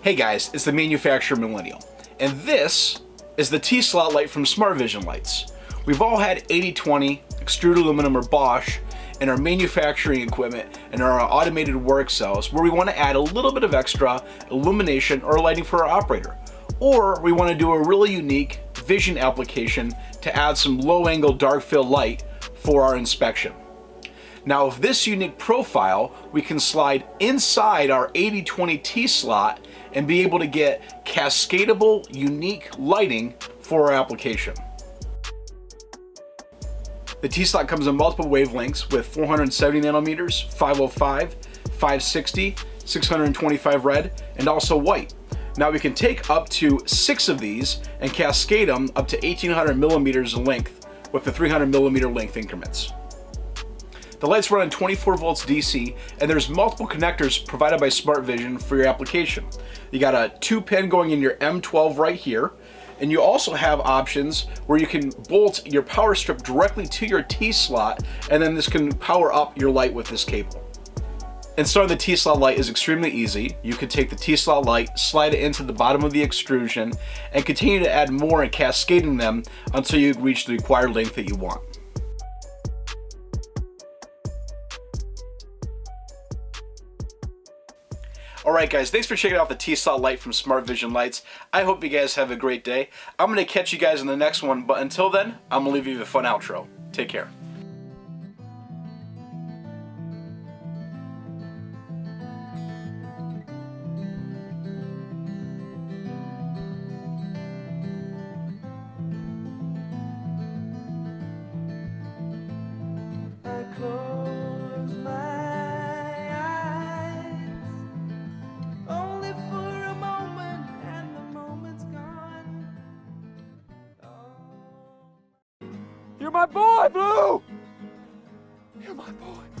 Hey guys, it's the Manufacturing Millennial, and this is the T-slot light from Smart Vision Lights. We've all had 8020, extruded aluminum or Bosch in our manufacturing equipment and our automated work cells where we want to add a little bit of extra illumination or lighting for our operator. Or we want to do a really unique vision application to add some low angle dark field light for our inspection. Now with this unique profile, we can slide inside our 8020 T-slot and be able to get cascadable, unique lighting for our application. The T-slot comes in multiple wavelengths with 470 nanometers, 505, 560, 625 red, and also white. Now we can take up to six of these and cascade them up to 1800 millimeters in length with the 300 millimeter length increments. The lights run on 24 volts DC and there's multiple connectors provided by Smart Vision for your application. You got a two pin going in your M12 right here and you also have options where you can bolt your power strip directly to your T-slot and then this can power up your light with this cable. Installing the T-slot light is extremely easy. You can take the T-slot light, slide it into the bottom of the extrusion, and continue to add more and cascading them until you reach the required length that you want. Alright guys, thanks for checking out the T-Slot light from Smart Vision Lights. I hope you guys have a great day. I'm going to catch you guys in the next one, but until then, I'm going to leave you with a fun outro. Take care. You're my boy, Blue! You're my boy.